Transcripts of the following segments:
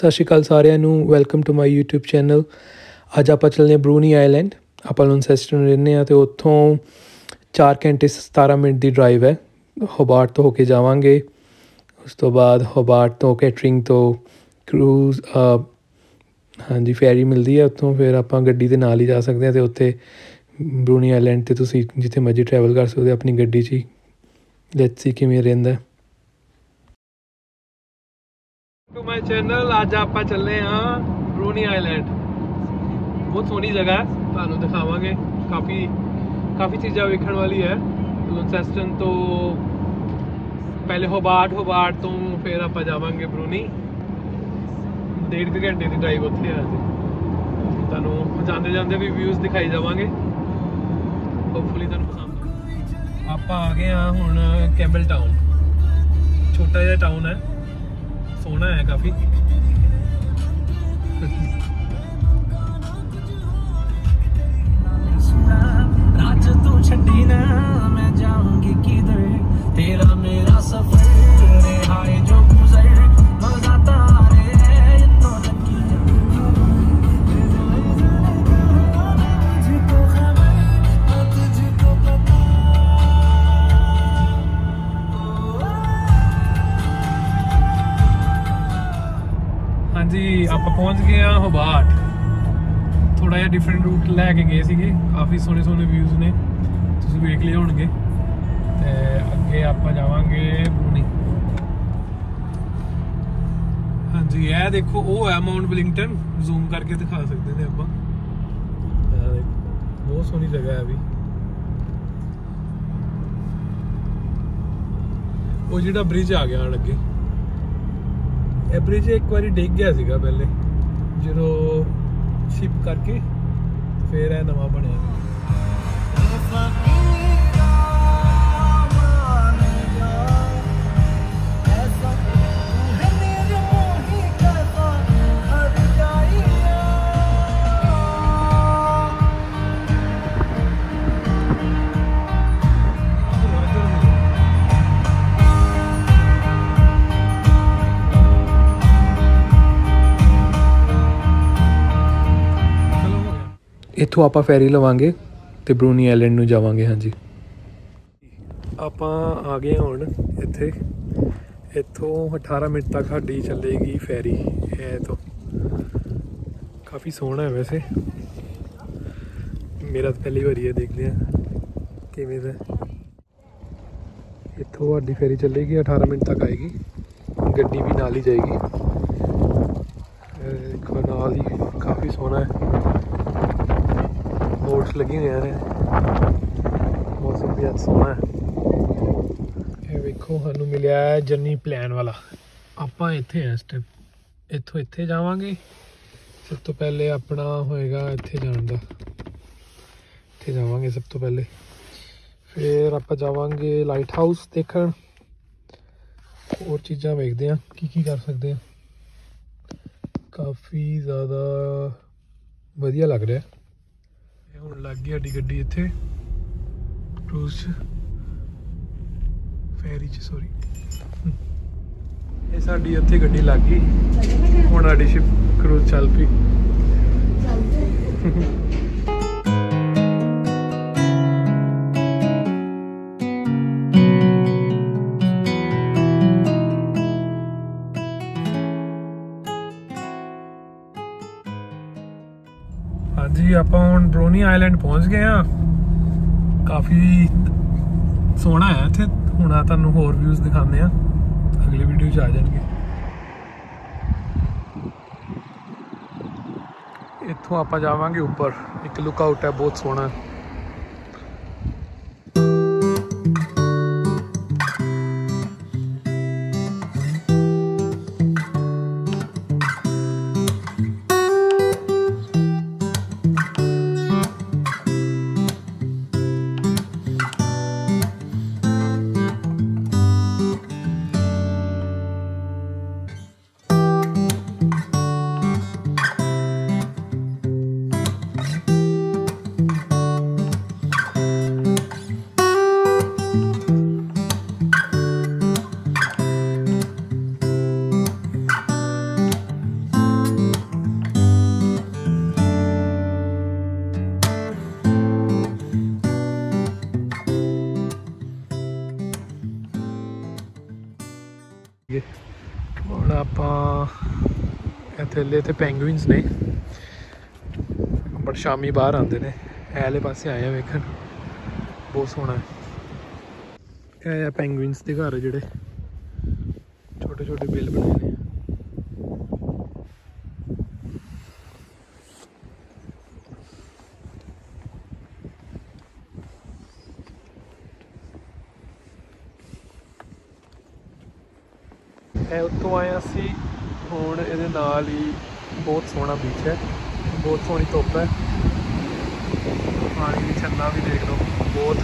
ਸਤਿ ਸ਼੍ਰੀ ਅਕਾਲ ਸਾਰਿਆਂ ਨੂੰ welcome to my YouTube channel ਅੱਜ ਆਪਾਂ ਚੱਲਦੇ ਹਾਂ ਬਰੂਨੀ ਆਈਲੈਂਡ ਆਪਾਂ ਲੋਨਸੈਸਟਨ ਰਹਿੰਦੇ ਆ ਤੇ ਉੱਥੋਂ 4 ਘੰਟੇ 17 ਮਿੰਟ ਦੀ ਡਰਾਈਵ ਹੈ। ਹੋਬਾਰਟ ਤੋਂ ਹੋ ਕੇ ਜਾਵਾਂਗੇ। ਉਸ ਤੋਂ ਬਾਅਦ ਹੋਬਾਰਟ ਤੋਂ ਕੈਟਰਿੰਗ ਤੋਂ ਕਰੂਜ਼ ਹਾਂਜੀ ਫੈਰੀ ਮਿਲਦੀ ਹੈ ਉੱਥੋਂ। ਫਿਰ ਆਪਾਂ ਗੱਡੀ ਦੇ ਨਾਲ ਹੀ ਜਾ ਸਕਦੇ ਹਾਂ ਤੇ ਉੱਥੇ ਬਰੂਨੀ ਆਈਲੈਂਡ ਤੇ ਤੁਸੀਂ ਜਿੱਥੇ ਮਰਜ਼ੀ ਟਰੈਵਲ ਕਰ ਸਕਦੇ ਹੋ, ਆਪਣੀ ਗੱਡੀ 'ਚ ਹੀ। ਲੈਟਸ ਸੀ ਕਿਵੇਂ ਰਹਿੰਦਾ ਟੂ ਮਾਈ ਚੈਨਲ ਅੱਜ ਆਪਾਂ ਚੱਲੇ ਹਾਂ ਬਰੂਨੀ ਆਈਲੈਂਡ। ਬਹੁਤ ਸੋਹਣੀ ਜਗ੍ਹਾ ਹੈ, ਤੁਹਾਨੂੰ ਦਿਖਾਵਾਂਗੇ। ਕਾਫੀ ਕਾਫੀ ਚੀਜ਼ਾਂ ਵੇਖਣ ਵਾਲੀ ਹੈ। ਲੋਸੈਸਟਨ ਤੋਂ ਪਹਿਲੇ ਹੋਬਾਰਟ ਹੋਬਾਰਟ ਤੋਂ ਫਿਰ ਆਪਾਂ ਜਾਵਾਂਗੇ ਬਰੂਨੀ ਡੇਢ ਕੁ ਘੰਟੇ ਦੀ ਡਰਾਈਵ ਉੱਥੇ ਆ ਜੀ ਤੁਹਾਨੂੰ ਜਾਂਦੇ ਜਾਂਦੇ ਵੀ ਵਿਊਜ਼ ਦਿਖਾਈ ਜਾਵਾਂਗੇ। ਹੋਪਫੁਲੀ ਤੁਹਾਨੂੰ ਪਸੰਦ ਆਪਾਂ ਆ ਗਏ ਆ ਹੁਣ ਕੈਂਬਲ ਟਾਊਨ ਛੋਟਾ ਜਿਹਾ ਟਾਊਨ ਹੈ। ਸੋਹਣਾ ਹੈ ਕਾਫੀ। ਆਪਾਂ ਪਹੁੰਚ ਗਏ ਆ ਹਬਾਟ ਥੋੜਾ ਜਿਹਾ ਡਿਫਰੈਂਟ ਰੂਟ ਲੈ ਕੇ ਗਏ ਸੀਗੇ। ਕਾਫੀ ਸੋਹਣੇ ਸੋਹਣੇ ਵਿਊਜ਼ ਨੇ। ਤੁਸੀਂ ਵੇਖ ਲਏ ਹੋਣਗੇ। ਤੇ ਅੱਗੇ ਆਪਾਂ ਜਾਵਾਂਗੇ ਬਰੂਨੀ ਹਾਂਜੀ, ਇਹ ਦੇਖੋ, ਉਹ ਹੈ ਮਾਉਂਟ ਬਲਿੰਗਟਨ ਜ਼ੂਮ ਕਰਕੇ ਦਿਖਾ ਸਕਦੇ ਨੇ ਆਪਾਂ। ਬਹੁਤ ਸੋਹਣੀ ਜਗ੍ਹਾ ਹੈ ਵੀ। ਉਹ ਜਿਹੜਾ ਬ੍ਰਿਜ ਆ ਗਿਆ ਆਣ ਲੱਗੇ ਇਹ ਬ੍ਰਿਜ ਇੱਕ ਵਾਰੀ ਡਿੱਗ ਗਿਆ ਸੀਗਾ ਪਹਿਲੇ, ਜਦੋਂ ਸ਼ਿਪ ਕਰਕੇ ਫਿਰ ਇਹ ਨਵਾਂ ਬਣਿਆ। ਇੱਥੋਂ ਆਪਾਂ ਫੈਰੀ ਲਵਾਂਗੇ ਤੇ ਬਰੂਨੀ ਆਈਲੈਂਡ ਨੂੰ ਜਾਵਾਂਗੇ, ਹਾਂਜੀ। ਆਪਾਂ ਆ ਗਏ ਹੁਣ ਇੱਥੇ। ਇੱਥੋਂ 18 ਮਿੰਟ ਤੱਕ ਸਾਡੀ ਚੱਲੇਗੀ ਫੈਰੀ, ਇਹ ਤੋਂ ਕਾਫੀ ਸੋਹਣਾ ਹੈ ਵੈਸੇ। ਮੇਰਾ ਤਾਂ ਪਹਿਲੀ ਵਾਰੀ ਹੈ ਦੇਖਦੇ ਆ ਕਿਵੇਂ ਦਾ? ਇੱਥੋਂ ਸਾਡੀ ਫੈਰੀ ਚੱਲੇਗੀ 18 ਮਿੰਟ ਤੱਕ ਆਏਗੀ। ਗੱਡੀ ਵੀ ਨਾਲ ਹੀ ਜਾਏਗੀ। ਨਾਲ ਹੀ ਕਾਫੀ ਸੋਹਣਾ ਹੈ। ਬੋਰਡਸ ਲੱਗੀ ਹੋਈਆਂ ਨੇ ਮੌਸਮ ਵੀ ਅੱਜ ਸੋਹਣਾ ਹੈ ਇਹ ਵੇਖੋ ਸਾਨੂੰ ਮਿਲਿਆ ਹੈ ਜਰਨੀ ਪਲਾਨ ਵਾਲਾ ਆਪਾਂ ਇੱਥੇ ਆ ਸਟੈਪ ਇੱਥੋਂ ਇੱਥੇ ਜਾਵਾਂਗੇ ਸਭ ਤੋਂ ਪਹਿਲੇ ਆਪਣਾ ਹੋਏਗਾ ਇੱਥੇ ਜਾਣ ਦਾ ਇੱਥੇ ਜਾਵਾਂਗੇ ਸਭ ਤੋਂ ਪਹਿਲੇ ਫਿਰ ਆਪਾਂ ਜਾਵਾਂਗੇ ਲਾਈਟ ਹਾਊਸ ਦੇਖਣ ਹੋਰ ਚੀਜ਼ਾਂ ਵੇਖਦੇ ਆ ਕੀ ਕੀ ਕਰ ਸਕਦੇ ਆ ਕਾਫੀ ਜ਼ਿਆਦਾ ਵਧੀਆ ਲੱਗ ਰਿਹਾ ਇਹ ਹੁਣ ਲੱਗ ਗਈ ਸਾਡੀ ਗੱਡੀ ਇੱਥੇ। ਕਰੂਜ਼ 'ਚ ਫੈਰੀ 'ਚ ਸੌਰੀ ਇਹ ਸਾਡੀ ਇੱਥੇ ਗੱਡੀ ਲੱਗ ਗਈ। ਹੁਣ ਸਾਡੀ ਸ਼ਿਪ ਕਰੂਜ਼ ਚੱਲ ਪਈ। ਹਾਂਜੀ ਆਪਾਂ ਆਈਲੈਂਡ ਪਹੁੰਚ ਗਏ ਆ। ਕਾਫੀ ਸੋਹਣਾ ਹੈ ਇੱਥੇ। ਹੁਣ ਆ ਤੁਹਾਨੂੰ ਹੋਰ ਵਿਊਜ਼ ਦਿਖਾਉਂਦੇ ਆ। ਅਗਲੀ ਵੀਡੀਓ 'ਚ ਆ ਜਾਣਗੇ। ਇੱਥੋਂ ਆਪਾਂ ਜਾਵਾਂਗੇ ਉੱਪਰ। ਇੱਕ ਲੁੱਕ ਆਊਟ ਹੈ, ਬਹੁਤ ਸੋਹਣਾ। ਥੱਲੇ ਇੱਥੇ ਪੈਂਗੁਇਨਸ ਨੇ। ਬਟ ਸ਼ਾਮੀ ਬਾਹਰ ਆਉਂਦੇ ਨੇ। ਇਹ ਵਾਲੇ ਪਾਸੇ ਆਏ ਆ ਵੇਖਣ। ਬਹੁਤ ਸੋਹਣਾ ਹੈ। ਇਹ ਆ ਪੈਂਗੁਇਨਸ ਦੇ ਘਰ ਜਿਹੜੇ। ਛੋਟੇ ਛੋਟੇ ਬਿੱਲ ਬਣੇ ਨੇ। ਇਹ ਉੱਤੋਂ ਆਇਆ ਸੀ ਹੁਣ ਇਹਦੇ ਨਾਲ ਹੀ ਬਹੁਤ ਸੋਹਣਾ ਬੀਚ ਹੈ। ਬਹੁਤ ਸੋਹਣੀ ਧੁੱਪ ਹੈ। ਪਾਣੀ ਦੀ ਛੰਨਾ ਵੀ ਦੇਖ ਲਓ, ਬਹੁਤ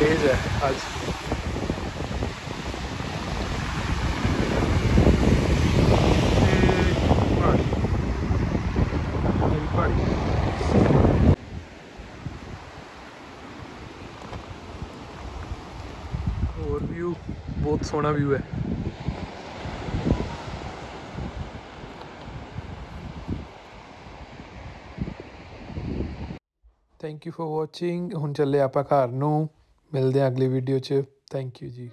ਤੇਜ਼ ਹੈ ਅੱਜ। ਹੋਰ ਵਿਊ ਬਹੁਤ ਸੋਹਣਾ ਵਿਊ ਹੈ। ਥੈਂਕ ਯੂ ਫॉर ਵਾਚਿੰਗ ਹੁਣ ਚੱਲੇ ਆਪਾਂ ਘਰ ਨੂੰ। ਮਿਲਦੇ ਹਾਂ ਅਗਲੀ ਵੀਡੀਓ 'ਚ। ਥੈਂਕ ਯੂ ਜੀ।